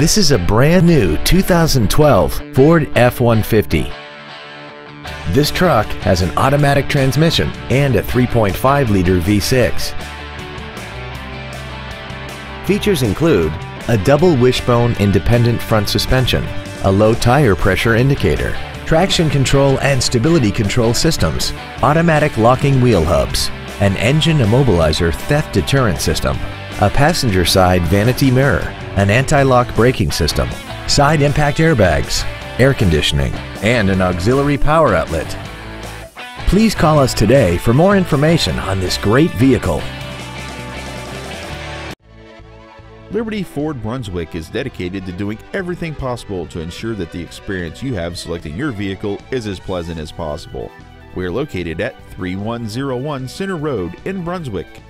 This is a brand new 2012 Ford F-150. This truck has an automatic transmission and a 3.5-liter V6. Features include a double wishbone independent front suspension, a low tire pressure indicator, traction control and stability control systems, automatic locking wheel hubs, an engine immobilizer theft deterrent system, a passenger side vanity mirror, an anti-lock braking system, side impact airbags, air conditioning, and an auxiliary power outlet. Please call us today for more information on this great vehicle. Liberty Ford Brunswick is dedicated to doing everything possible to ensure that the experience you have selecting your vehicle is as pleasant as possible. We are located at 3101 Center Road in Brunswick.